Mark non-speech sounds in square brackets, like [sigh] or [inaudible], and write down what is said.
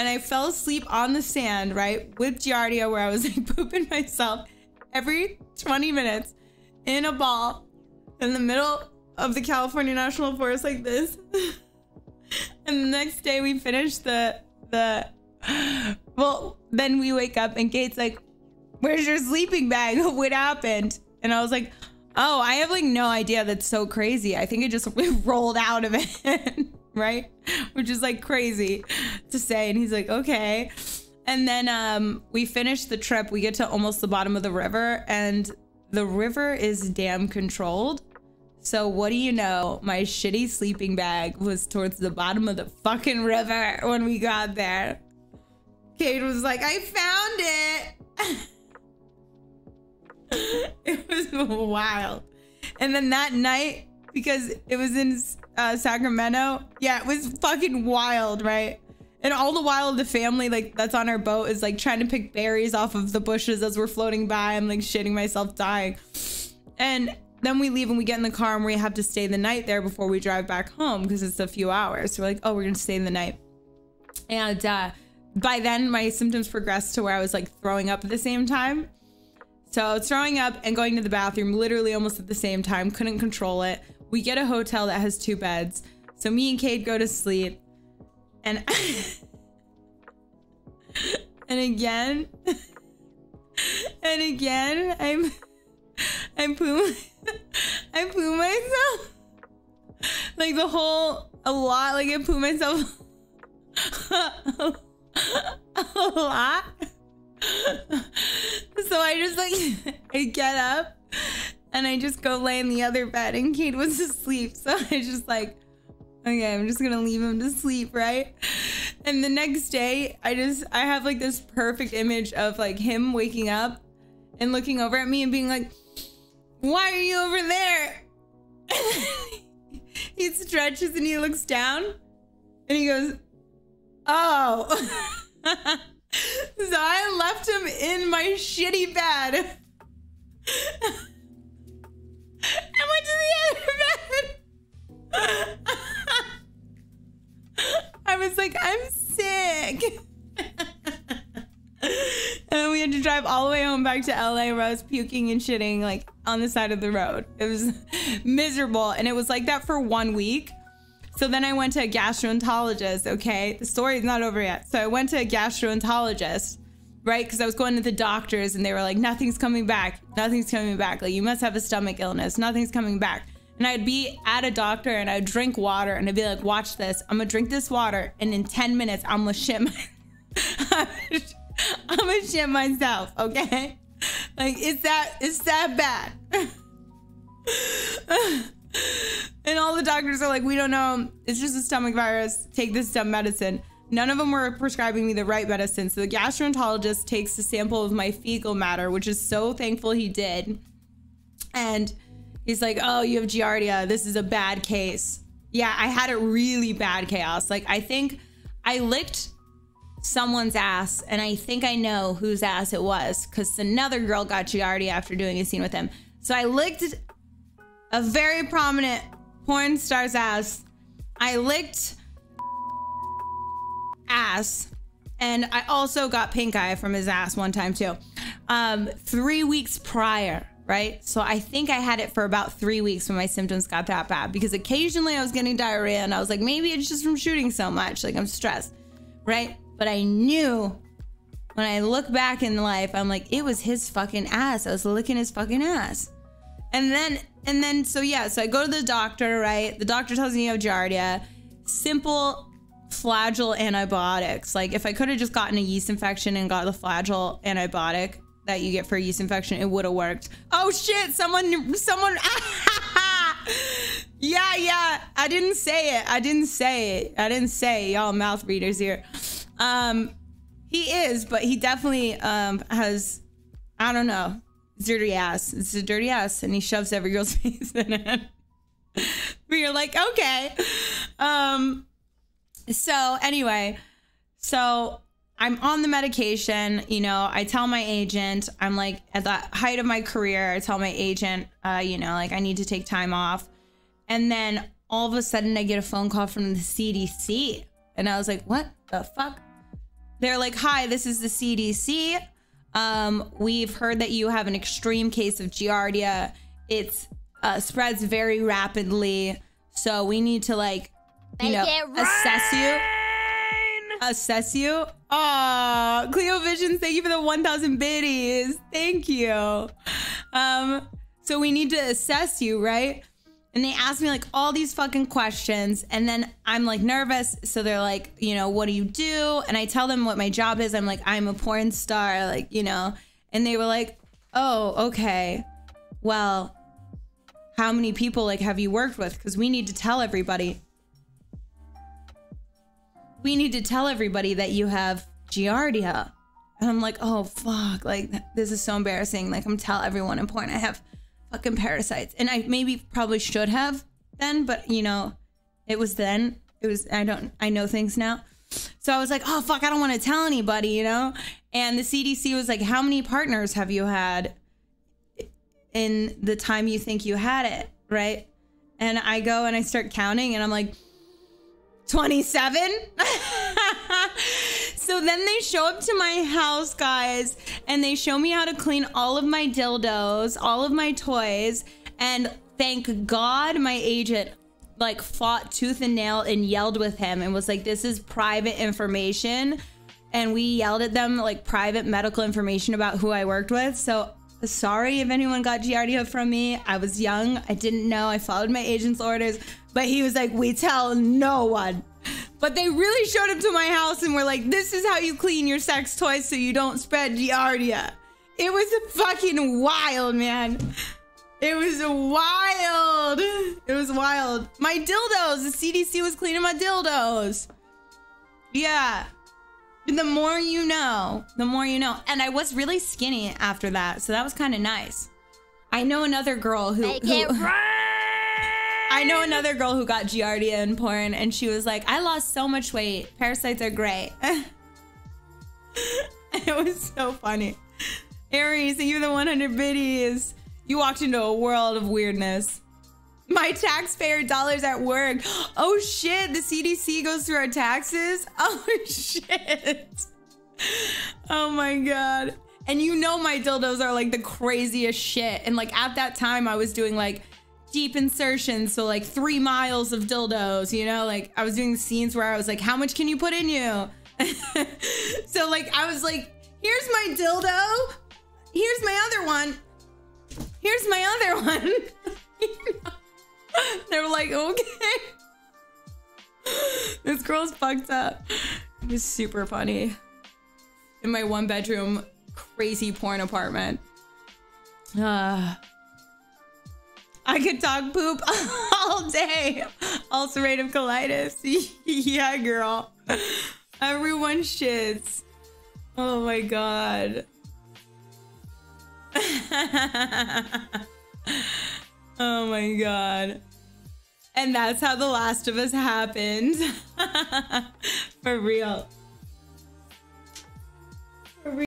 and I fell asleep on the sand, right, with Giardia, where I was [laughs] like pooping myself every 20 minutes in a ball in the middle of the California National Forest like this. [laughs] and the next day we finished the the [gasps] well, then we wake up and Kate's like, Where's your sleeping bag? [laughs] What happened? And I was like, Oh, I have like no idea. That's so crazy. I think it just rolled out of it. Right? [laughs] Which is like crazy to say. And he's like, okay. And then um, we finish the trip. We get to almost the bottom of the river, and the river is dam controlled. So what do you know? My shitty sleeping bag was towards the bottom of the fucking river when we got there. Kate was like, I found it. [laughs] it was wild. And then that night, because it was in uh, Sacramento, yeah, it was fucking wild, right? And all the while, the family like that's on our boat is like trying to pick berries off of the bushes as we're floating by. I'm like shitting myself, dying. And then we leave and we get in the car and we have to stay the night there before we drive back home because it's a few hours. So we're like, oh, we're gonna stay in the night. And uh, by then, my symptoms progressed to where I was like throwing up at the same time. So throwing up and going to the bathroom literally almost at the same time, couldn't control it. We get a hotel that has two beds. So me and Kate go to sleep. And [laughs] and again [laughs] and again I'm I poo [laughs] I poo myself. Like the whole a lot like I poo myself a lot. So I just like I get up and I just go lay in the other bed and Kate was asleep so [laughs] I just like okay, I'm just gonna leave him to sleep, right? And the next day, I just I have like this perfect image of like him waking up and looking over at me and being like, "Why are you over there?" [laughs] he stretches and he looks down and he goes, "Oh." [laughs] so I left him in my shitty bed. To drive all the way home back to LA where I was puking and shitting like on the side of the road. It was [laughs] miserable. And it was like that for one week. So then I went to a gastroenterologist. Okay. The story is not over yet. So I went to a gastroenterologist, right? Because I was going to the doctors and they were like, nothing's coming back. Nothing's coming back. Like, you must have a stomach illness. Nothing's coming back and I'd be at a doctor and I'd drink water and I'd be like, watch this. I'm gonna drink this water and in 10 minutes I'm gonna shit my [laughs] [laughs] I'm gonna shit myself, okay? Like it's that it's that bad. [laughs] and all the doctors are like, we don't know. It's just a stomach virus. Take this dumb medicine. None of them were prescribing me the right medicine. So the gastroenterologist takes a sample of my fecal matter, which is so thankful he did. And He's like, oh, you have Giardia. This is a bad case. Yeah, I had a really bad chaos. Like, I think I licked someone's ass, and I think I know whose ass it was because another girl got Giardia after doing a scene with him. So I licked a very prominent porn star's ass. I licked ass, and I also got pink eye from his ass one time too. Um, three weeks prior right? So I think I had it for about three weeks when my symptoms got that bad because occasionally I was getting diarrhea and I was like, maybe it's just from shooting so much. Like I'm stressed, right? But I knew when I look back in life, I'm like, it was his fucking ass. I was licking his fucking ass. And then, and then, so yeah, so I go to the doctor, right? The doctor tells me you have Giardia. Simple Flagyl antibiotics. Like if I could have just gotten a yeast infection and got the Flagyl antibiotic, that you get for a yeast infection, it would have worked. Oh shit, someone, someone, [laughs] yeah, yeah, I didn't say it. I didn't say it. I didn't say y'all mouth readers here. Um, he is, but he definitely um has, I don't know, dirty ass. It's a dirty ass, and he shoves every girl's [laughs] face in it. but you're like, okay. Um, so anyway, so I'm on the medication. You know, I tell my agent, I'm like at the height of my career, I tell my agent, uh, you know, like I need to take time off. And then all of a sudden I get a phone call from the CDC. And I was like, what the fuck? They're like, "Hi, this is the CDC. Um, we've heard that you have an extreme case of Giardia. It uh, spreads very rapidly, so we need to like, you Make know, assess you." assess you. Aw, Cleo Visions, thank you for the 1,000 biddies. Thank you. Um, so we need to assess you, right? And they ask me like all these fucking questions, and then I'm like nervous. So they're like, you know, what do you do? And I tell them what my job is. I'm like, I'm a porn star, like, you know. And they were like, oh, okay. Well, how many people like have you worked with? Because we need to tell everybody we need to tell everybody that you have giardia and i'm like oh fuck like this is so embarrassing like i'm tell everyone in porn i have fucking parasites. And i maybe probably should have then but you know it was then. It was i don't i know things now. So i was like oh fuck i don't want to tell anybody you know? And the cdc was like how many partners have you had in the time you think you had it right? And i go and i start counting and i'm like 27 [laughs] so then they show up to my house guys and they show me how to clean all of my dildos all of my toys and thank god my agent like fought tooth and nail and yelled with him and was like this is private information and we yelled at them like private medical information about who i worked with. So sorry if anyone got giardia from me. I was young. I didn't know. I followed my agent's orders. But he was like, we tell no one. But they really showed up to my house and were like, this is how you clean your sex toys so you don't spread giardia. It was fucking wild, man. It was wild. It was wild. My dildos. The CDC was cleaning my dildos. Yeah. The more you know, the more you know. And I was really skinny after that, so that was kind of nice. I know another girl who, Make who it right. [laughs] I know another girl who got giardia in porn, and she was like, "I lost so much weight. Parasites are great." [laughs] it was so funny. Aries, you the 100 biddies. You walked into a world of weirdness. My taxpayer dollars at work. Oh shit, the CDC goes through our taxes. [laughs] Oh shit. Oh my god. And you know my dildos are like the craziest shit. And like at that time I was doing like deep insertions, so like three miles of dildos, you know, like I was doing scenes where I was like, how much can you put in you? [laughs] so like I was like, here's my dildo, here's my other one, here's my other one. [laughs] they were like, okay. [laughs] this girl's fucked up. It was super funny. In my one bedroom crazy porn apartment. Uh, I could talk poop [laughs] all day. Ulcerative colitis. [laughs] yeah, girl. Everyone shits. Oh my god. [laughs] oh my god. And that's how The Last of Us happened. For real.